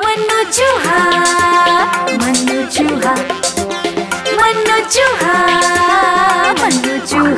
मनु चूहा मनु चूहा मनु चूहा मनु चूहा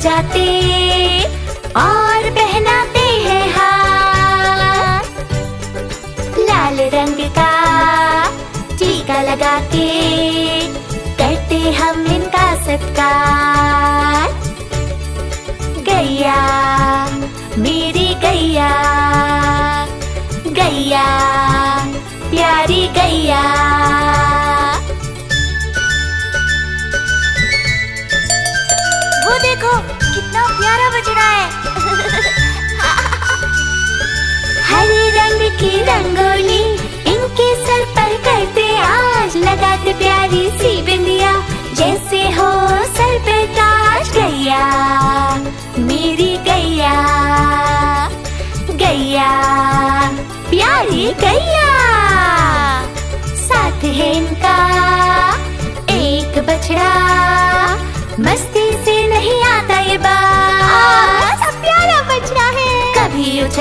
सजाते और पहनाते हैं हार लाल रंग का टीका लगा के करते हम इनका सत्कार। गैया, मेरी गैया गैया, प्यारी गैया। ग्यारह बज रहा है। हरे रंग की रंगोली इनके सर पर करते आज लगाते प्यारी सी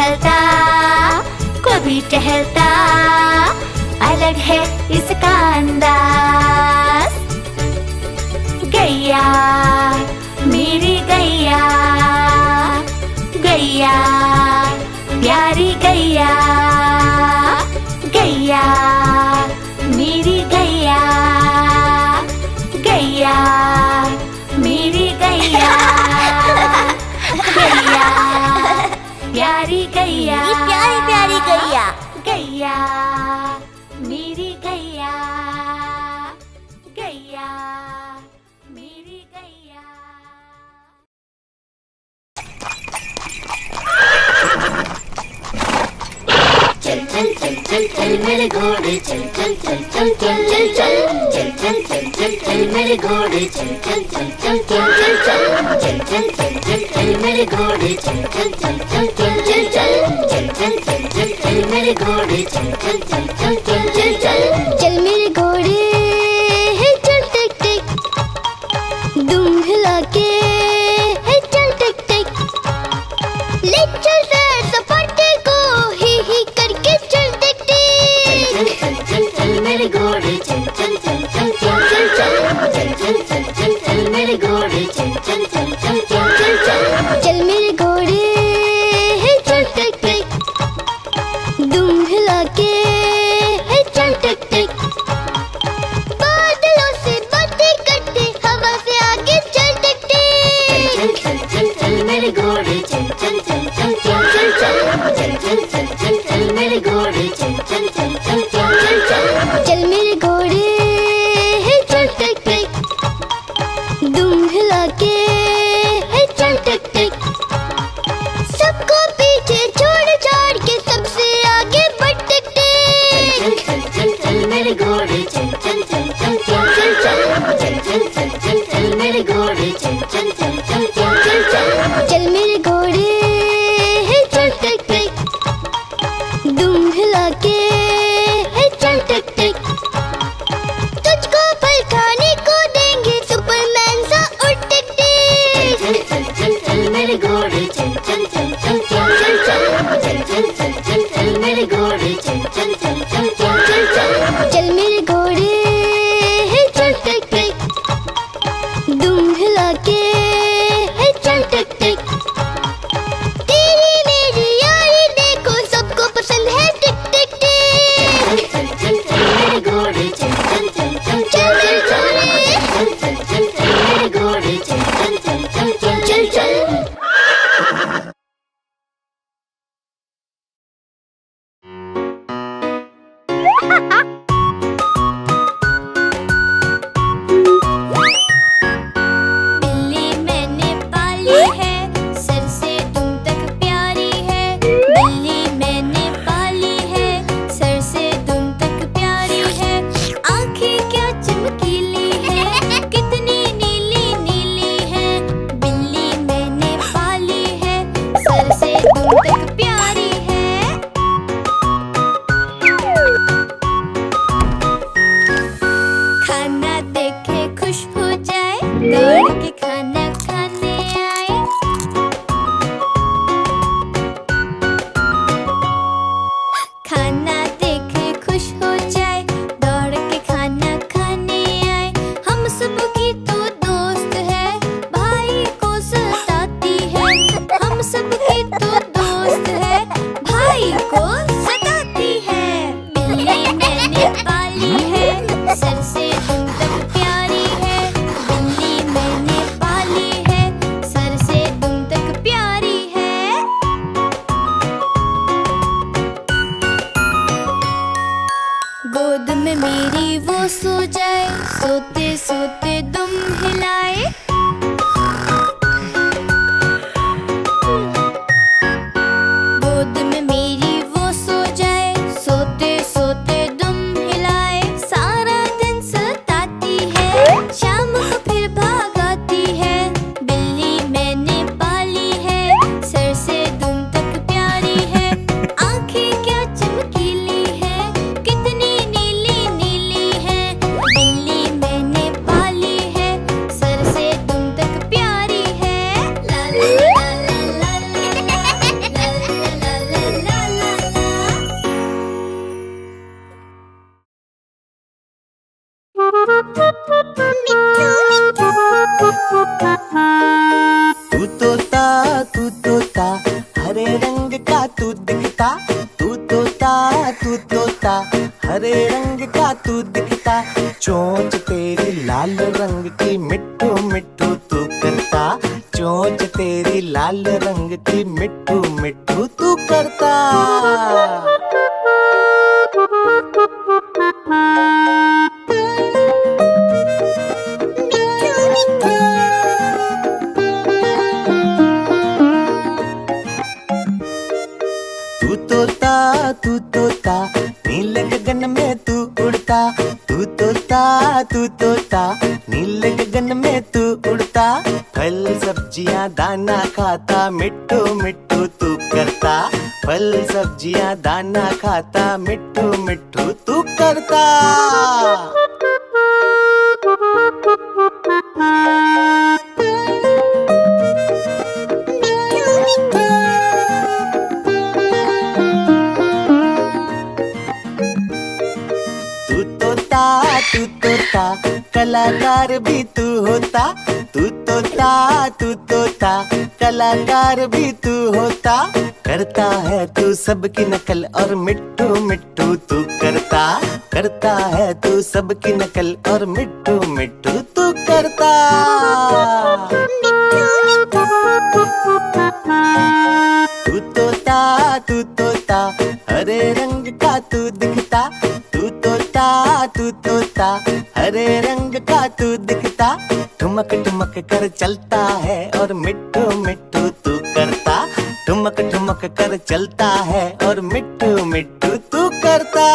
चलता कभी टहलता अलग है इसका अंदाज। गैया मेरी गैया गैया प्यारी गैया गैया। Sosial. चल चल चल चल चल मेरे घोड़े चल चल चल चल चल चल चल चल चल चल चल चल मेरे घोड़े चल चल चल चल चल चल चल चल चल चल चल मेरे घोड़े चल चल चल चल चल चल चल चल चल चल चल चल मेरे घोड़े चल चल चल चल चल चल चल चल मेरे घोड़े हे चल टिक टिक दुम हिला के के हे चल टिक टिक बादलों से बातें करते हवा से आगे चल टिक टिक चल चल चल चल मेरे घोड़े चल चल चल चल चल चल चल चल चल चल चल चल मेरे घोड़े चल चल चल चल चल चल चल चल मेरे घोड़े हे चल टिक टिक दुम हिला के के Ha! तोता, हरे रंग का तू दिखता। चोंच तेरी लाल रंग की, मिट्टू मिट्टू तू करता। चोंच तेरी लाल रंग की, मिट्टू मिट्टू तू करता। तू तोता, नीले गगन में तू उड़ता, फल, सब्ज़ियाँ, दाना खाता, मिट्टू मिट्टू तू करता, फल, सब्ज़ियाँ, दाना खाता, मिट्टू मिट्टू तू करता। कलाकार भी तू होता तू तोता तू तोता। कलाकार भी तू होता करता है तू सबकी नकल और मिट्टू मिट्टू तू करता। करता है तू सबकी नकल और मिट्टू मिट्टू तू करता। तू तोता तू तोता हरे रंग का तू दिखता। तू तो तोता तू तोता हरे रंग तू दिखता, ठुमक ठुमक कर चलता है और मिट्टू मिट्टू तू करता। ठुमक ठुमक कर चलता है और मिट्टू मिट्टू तू करता।